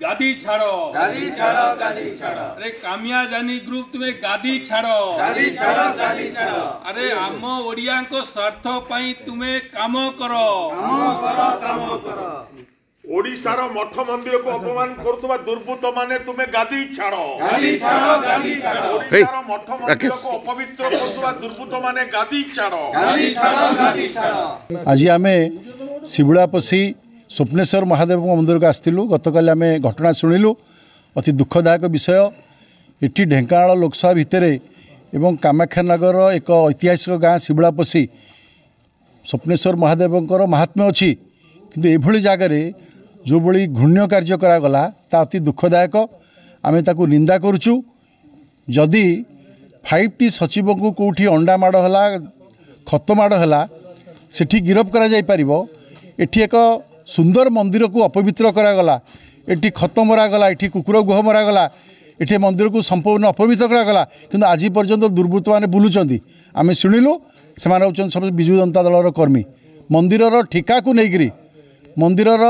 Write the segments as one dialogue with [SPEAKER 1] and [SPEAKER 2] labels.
[SPEAKER 1] গাদি ছাড়ো। গাদি
[SPEAKER 2] ছাড়ো গাদি ছাড়ো। আরে কামিয়াজানি গ্রুপ তুমি
[SPEAKER 1] গাদি ছাড়ো। গাদি ছাড়ো
[SPEAKER 2] গাদি ছাড়ো। আরে আম ওড়িয়াঙ্ক স্বার্থ পাই তুমি কাম
[SPEAKER 1] করো কাম করো কাম
[SPEAKER 3] করো ওড়িশার মঠ মন্দিরকু অপমান করুবা দুর্বৃত্ত মানে তুমি গাদি
[SPEAKER 1] ছাড়ো গাদি ছাড়ো গাদি
[SPEAKER 3] ছাড়ো ওড়িশার মঠ মন্দিরকু অপবিত্র করুবা দুর্বৃত্ত মানে গাদি
[SPEAKER 1] ছাড়ো গাদি ছাড়ো গাদি
[SPEAKER 4] ছাড়ো আজি আমি শিবুড়াপসি ସ୍ୱପ୍ନେଶ୍ୱର ମହାଦେବ ମନ୍ଦିରକୁ ଆସିଥିଲୁ। ଗତକାଲି ଆମେ ଘଟଣା ଶୁଣିଲୁ। ଅତି ଦୁଃଖଦାୟକ ବିଷୟ। ଏଠି ଢେଙ୍କାନାଳ ଲୋକସଭା ଭିତରେ ଏବଂ କାମାକ୍ଷାନଗର ଏକ ଐତିହାସିକ ଗାଁ ଶିବୁଳା ପଶି ସ୍ୱପ୍ନେଶ୍ୱର ମହାଦେବଙ୍କର ମହାତ୍ମ୍ୟ ଅଛି। କିନ୍ତୁ ଏଭଳି ଜାଗାରେ ଯେଉଁଭଳି ଘୃଣ୍ୟ କାର୍ଯ୍ୟ କରାଗଲା ତା ଅତି ଦୁଃଖଦାୟକ। ଆମେ ତାକୁ ନିନ୍ଦା କରୁଛୁ। ଯଦି ଫାଇଭ୍ ଟି ସଚିବଙ୍କୁ କେଉଁଠି ଅଣ୍ଡା ମାଡ଼ ହେଲା ଖତ ମାଡ଼ ହେଲା ସେଠି ଗିରଫ କରାଯାଇପାରିବ ଏଠି ଏକ ସୁନ୍ଦର ମନ୍ଦିରକୁ ଅପବିତ୍ର କରାଗଲା। ଏଠି ଖତ ମରାଗଲା ଏଠି କୁକୁର ଗୁହ ମରାଗଲା ଏଠି ମନ୍ଦିରକୁ ସମ୍ପୂର୍ଣ୍ଣ ଅପବିତ୍ର କରାଗଲା। କିନ୍ତୁ ଆଜି ପର୍ଯ୍ୟନ୍ତ ଦୁର୍ବୃତ୍ତମାନେ ବୁଲୁଛନ୍ତି। ଆମେ ଶୁଣିଲୁ ସେମାନେ ହେଉଛନ୍ତି ସବୁ ବିଜୁ ଜନତା ଦଳର କର୍ମୀ। ମନ୍ଦିରର ଠିକାକୁ ନେଇକରି ମନ୍ଦିରର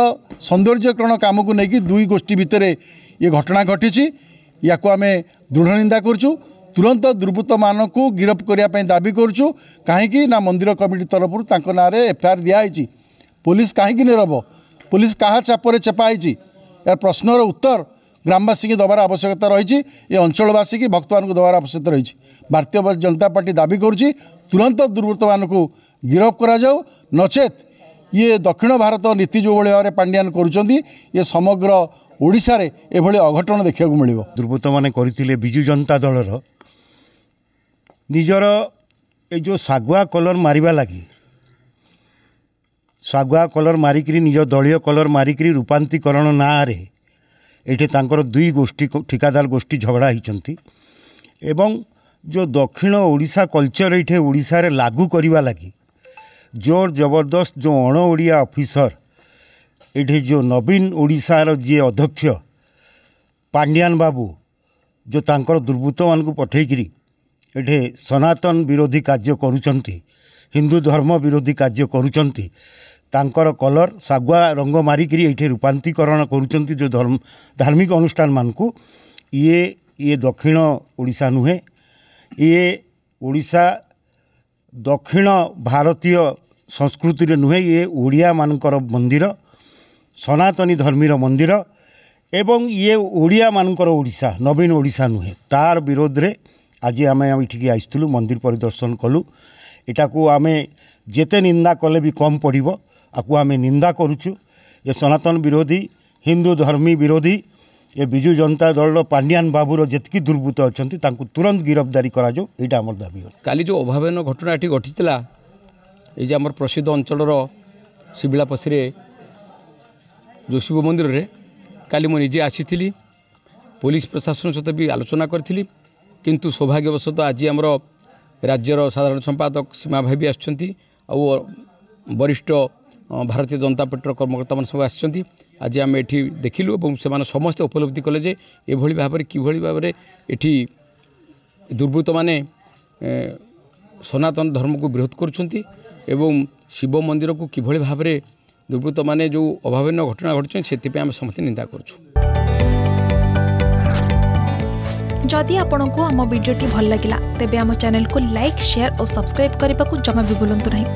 [SPEAKER 4] ସୌନ୍ଦର୍ଯ୍ୟକରଣ କାମକୁ ନେଇକି ଦୁଇ ଗୋଷ୍ଠୀ ଭିତରେ ଇଏ ଘଟଣା ଘଟିଛି। ୟାକୁ ଆମେ ଦୃଢ଼ ନିନ୍ଦା କରୁଛୁ। ତୁରନ୍ତ ଦୁର୍ବୃତ୍ତମାନଙ୍କୁ ଗିରଫ କରିବା ପାଇଁ ଦାବି କରୁଛୁ। କାହିଁକି ନା ମନ୍ଦିର କମିଟି ତରଫରୁ ତାଙ୍କ ନାଁରେ ଏଫଆଇଆର୍ ଦିଆହେଇଛି। ପୋଲିସ କାହିଁକି ନିରବ ପୋଲିସ କାହା ଚାପରେ ଚେପା ହେଇଛି ଏହାର ପ୍ରଶ୍ନର ଉତ୍ତର ଗ୍ରାମବାସୀଙ୍କୁ ଦେବାର ଆବଶ୍ୟକତା ରହିଛି ଏ ଅଞ୍ଚଳବାସୀକି ଭକ୍ତମାନଙ୍କୁ ଦେବାର ଆବଶ୍ୟକତା ରହିଛି ଭାରତୀୟ ଜନତା ପାର୍ଟି ଦାବି କରୁଛି ତୁରନ୍ତ ଦୁର୍ବୃତ୍ତମାନଙ୍କୁ ଗିରଫ କରାଯାଉ ନଚେତ୍ ଇଏ ଦକ୍ଷିଣ ଭାରତ ନୀତି ଯେଉଁଭଳି ଭାବରେ ପାଣ୍ଡିଆନ କରୁଛନ୍ତି ଇଏ ସମଗ୍ର ଓଡ଼ିଶାରେ ଏଭଳି ଅଘଟଣ ଦେଖିବାକୁ ମିଳିବ
[SPEAKER 5] ଦୁର୍ବୃତ୍ତମାନେ କରିଥିଲେ ବିଜୁ ଜନତା ଦଳର ନିଜର ଏ ଯେଉଁ ଶାଗୁଆ କଲର୍ ମାରିବା ଲାଗି ଶାଗୁଆ କଲର୍ ମାରିକିରି ନିଜ ଦଳୀୟ କଲର୍ ମାରିକିରି ରୂପାନ୍ତୀକରଣ ନାଁରେ ଏଠି ତାଙ୍କର ଦୁଇ ଗୋଷ୍ଠୀ ଠିକାଦାର ଗୋଷ୍ଠୀ ଝଗଡ଼ା ହେଇଛନ୍ତି ଏବଂ ଯେଉଁ ଦକ୍ଷିଣ ଓଡ଼ିଶା କଲଚର୍ ଏଇଠି ଓଡ଼ିଶାରେ ଲାଗୁ କରିବା ଲାଗି ଜୋର ଜବରଦସ୍ତ ଯେଉଁ ଅଣ ଓଡ଼ିଆ ଅଫିସର ଏଠି ଯେଉଁ ନବୀନ ଓଡ଼ିଶାର ଯିଏ ଅଧ୍ୟକ୍ଷ ପାଣ୍ଡିଆନ ବାବୁ ଯେଉଁ ତାଙ୍କର ଦୁର୍ବୃତ୍ତମାନଙ୍କୁ ପଠେଇକିରି ଏଠି ସନାତନ ବିରୋଧୀ କାର୍ଯ୍ୟ କରୁଛନ୍ତି ହିନ୍ଦୁ ଧର୍ମ ବିରୋଧୀ କାର୍ଯ୍ୟ କରୁଛନ୍ତି ତାଙ୍କର କଲର୍ ଶାଗୁଆ ରଙ୍ଗ ମାରିକିରି ଏଇଠି ରୂପାନ୍ତୀକରଣ କରୁଛନ୍ତି ଯେଉଁ ଧର୍ମ ଧାର୍ମିକ ଅନୁଷ୍ଠାନମାନଙ୍କୁ। ଇଏ ଇଏ ଦକ୍ଷିଣ ଓଡ଼ିଶା ନୁହେଁ ଇଏ ଓଡ଼ିଶା ଦକ୍ଷିଣ ଭାରତୀୟ ସଂସ୍କୃତିରେ ନୁହେଁ ଇଏ ଓଡ଼ିଆମାନଙ୍କର ମନ୍ଦିର ସନାତନୀ ଧର୍ମୀର ମନ୍ଦିର ଏବଂ ଇଏ ଓଡ଼ିଆମାନଙ୍କର ଓଡ଼ିଶା ନବୀନ ଓଡ଼ିଶା ନୁହେଁ। ତାର ବିରୋଧରେ ଆଜି ଆମେ ଏଠିକି ଆସିଥିଲୁ ମନ୍ଦିର ପରିଦର୍ଶନ କଲୁ। ଏଟାକୁ ଆମେ ଯେତେ ନିନ୍ଦା କଲେ ବି କମ୍ ପଡ଼ିବ। ଆକୁ ଆମେ ନିନ୍ଦା କରୁଛୁ ଏ ସନାତନ ବିରୋଧୀ ହିନ୍ଦୁ ଧର୍ମୀ ବିରୋଧୀ ଏ ବିଜୁ ଜନତା ଦଳର ପାଣ୍ଡିଆନ ବାବୁର ଯେତିକି ଦୁର୍ବୃତ୍ତ ଅଛନ୍ତି ତାଙ୍କୁ ତୁରନ୍ତ ଗିରଫଦାରୀ କରାଯାଉ ଏଇଟା ଆମର ଦାବି ଅଛି
[SPEAKER 6] କାଲି ଯେଉଁ ଅଭାବନୀୟ ଘଟଣା ଏଠି ଘଟିଥିଲା ଏଇ ଯେ ଆମର ପ୍ରସିଦ୍ଧ ଅଞ୍ଚଳର ଶିବିଳା ପଶିରେ ଯେଉଁ ଶିବ ମନ୍ଦିରରେ କାଲି ମୁଁ ନିଜେ ଆସିଥିଲି ପୋଲିସ ପ୍ରଶାସନ ସହିତ ବି ଆଲୋଚନା କରିଥିଲି କିନ୍ତୁ ସୌଭାଗ୍ୟବଶତଃ ଆଜି ଆମର ରାଜ୍ୟର ସାଧାରଣ ସମ୍ପାଦକ ସୀମା ଭାଇ ବି ଆସିଛନ୍ତି ଆଉ ବରିଷ୍ଠ ଭାରତୀୟ ଜନତା ପାର୍ଟିର କର୍ମକର୍ତ୍ତାମାନେ ସବୁ ଆସିଛନ୍ତି। ଆଜି ଆମେ ଏଠି ଦେଖିଲୁ ଏବଂ ସେମାନେ ସମସ୍ତେ ଉପଲବ୍ଧି କଲେ ଯେ ଏଭଳି ଭାବରେ କିଭଳି ଭାବରେ ଏଠି ଦୁର୍ବୃତ୍ତମାନେ ସନାତନ ଧର୍ମକୁ ବିରୋଧ କରୁଛନ୍ତି ଏବଂ ଶିବ ମନ୍ଦିରକୁ କିଭଳି ଭାବରେ ଦୁର୍ବୃତ୍ତମାନେ ଯେଉଁ ଅଭାବନୀୟ ଘଟଣା ଘଟୁଛନ୍ତି ସେଥିପାଇଁ ଆମେ ସମସ୍ତେ ନିନ୍ଦା କରୁଛୁ।
[SPEAKER 7] ଯଦି ଆପଣଙ୍କୁ ଆମ ଭିଡ଼ିଓଟି ଭଲ ଲାଗିଲା ତେବେ ଆମ ଚ୍ୟାନେଲକୁ ଲାଇକ୍ ସେୟାର ଓ ସବସ୍କ୍ରାଇବ୍ କରିବାକୁ ଜମା ବି ଭୁଲନ୍ତୁ ନାହିଁ।